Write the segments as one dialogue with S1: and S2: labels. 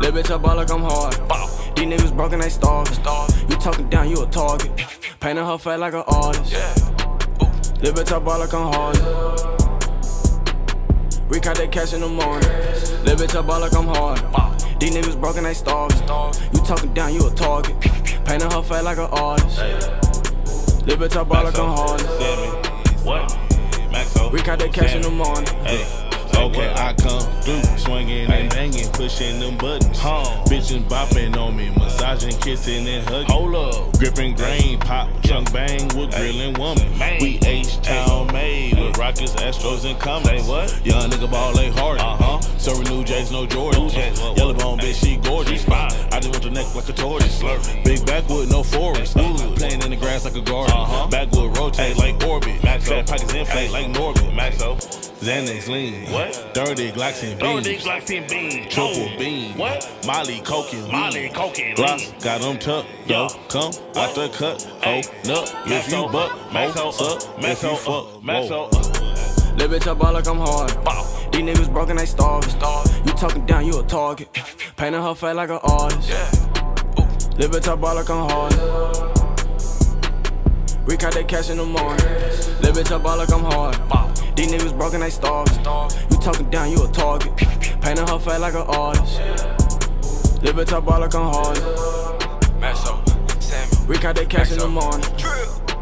S1: Little bitch, I ball like I'm Harden. These niggas broken, they starving. You talking down, you a target. Painting her fat like an artist. Little bitch, I ball like I'm Harden. We count that cash in the morning. Little bitch, I ball like I'm Harden. These niggas broken, they starving. You talking down, you a target. Painting her fat like an artist. Little bitch, I ball like I'm Harden.
S2: What?
S1: We count that cash in the morning.
S2: Okay, I come through, swinging and banging, pushing them buttons. Huh. Bitches bopping on me, massaging, kissing and hugging. Hold up, gripping grain, pop, chunk bang with grilling woman. We H Town made with Rockets, Astros, and Comets. what? Young nigga ball ain't hard. Uh huh. So new J's, no Jordans. Yellow bone bitch, she gorgeous. I just want your neck like a tortoise. Big backwood, no forest. Playing in the grass like a garden. Uh-huh. Backwood rotate like orbit. Fat pockets inflate like Norbit. Maxo. Xanax lean. What? 30 Glocks and beans.
S3: 30 Glocks and beans.
S2: Triple oh. bean.
S3: What?
S2: Molly Coke and
S3: Molly Coke and
S2: Glock got them tucked. Yo, come what? out the cut. Hey. Oh, up. If you buck, Maxo up. Maxo fuck. Maxo
S1: up. Little bitch, I ball like I'm Harden. These niggas broken, they starving. You talking down, you a target. Painting her face like an artist. Yeah. Little bitch, I ball like I'm Harden. We count that cash in the morning. Little bitch, I ball like I'm Harden. These niggas broken, they starving. You talking down, you a target. Painting her face like an artist. Little bitch, I ball like I'm Harden. We count that cash in the morning.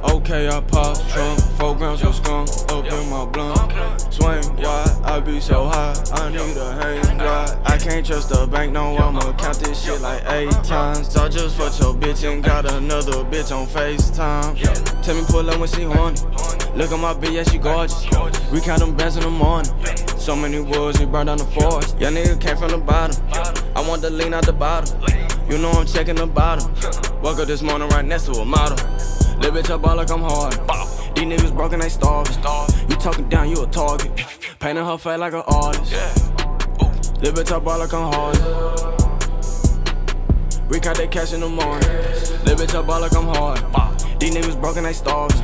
S1: Okay, I pop trunk, four grams of skunk up in my blunt. Swing wide, I be so high, I need a hang glide. I can't trust the bank, no, I'ma count this shit like eight times. I just fucked your bitch and got another bitch on FaceTime. Tell me pull up when she horny. Look at my bitch, yeah, she gorgeous. We count them bands in the morning. So many woods, we burn down the forest. Young nigga came from the bottom. I want the lean out the bottom. You know I'm checking the bottom. Woke up this morning right next to a model. Little bitch, I ball like I'm Harden. These niggas broken, they starving. You talking down, you a target. Painting her face like an artist. Little bitch, I ball like I'm Harden. We count that cash in the morning. Little bitch, I ball like I'm Harden. These niggas broken, they starving.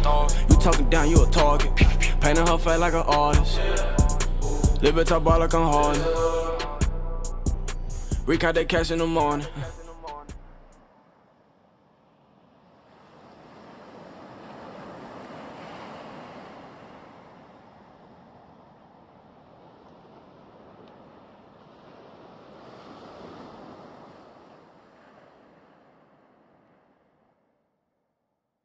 S1: You talking down, you a target. Painting her face like an artist. Little bitch, I ball like I'm Harden. We count that cash in the morning.